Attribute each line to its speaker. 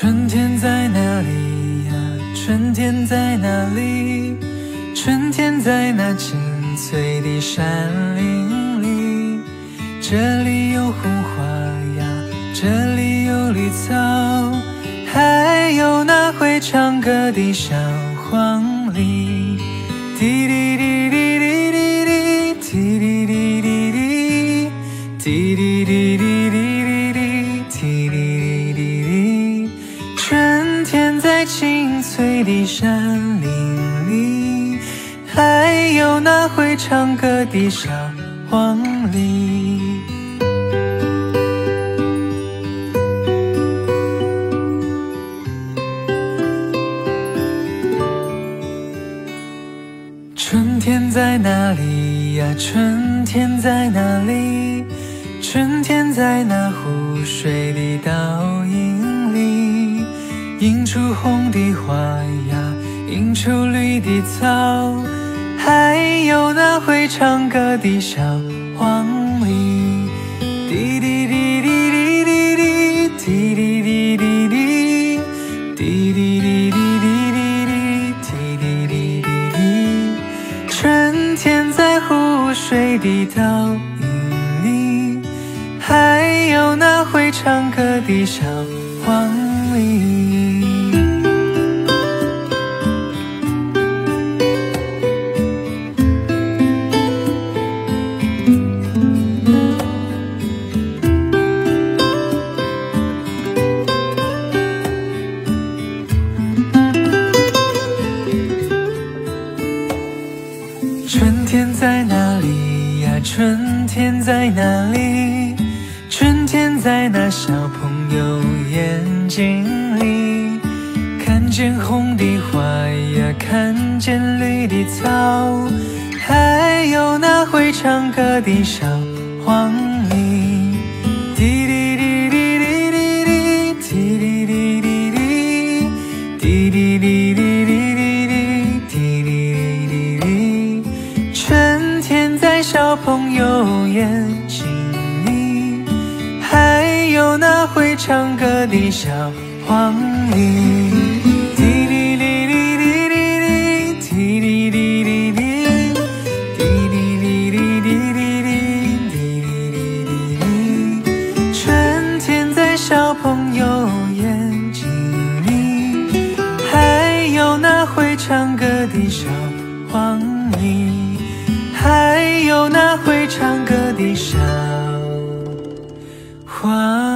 Speaker 1: 春天在哪里呀？春天在哪里？春天在那青翠的山林里。这里有红花呀，这里有绿草，还有那会唱歌的小黄鹂。滴滴滴滴滴滴滴，滴滴滴滴滴，滴滴滴青翠的山林里，还有那会唱歌的小黄鹂。春天在哪里呀？春天在哪里？春天在那湖水的倒，映出红的花呀，映出绿的草，还有那会唱歌的小黄鹂。滴滴滴滴滴滴滴，滴滴滴滴滴，滴滴滴滴滴滴滴，滴滴滴滴滴。春天在湖水的倒影里，还有那会唱歌的小黄鹂。春天在哪里呀？春天在哪里？春天在那小朋友眼睛里，看见红的花呀，看见绿的草，还有那会唱歌的小黄眼睛里，还有那会唱歌的小黄鹂。滴滴滴滴滴滴滴，滴滴滴滴滴，滴滴滴滴滴滴滴，滴滴滴滴滴。春天在小朋友眼睛里，还有那会唱歌的小黄鹂。还有那会唱 과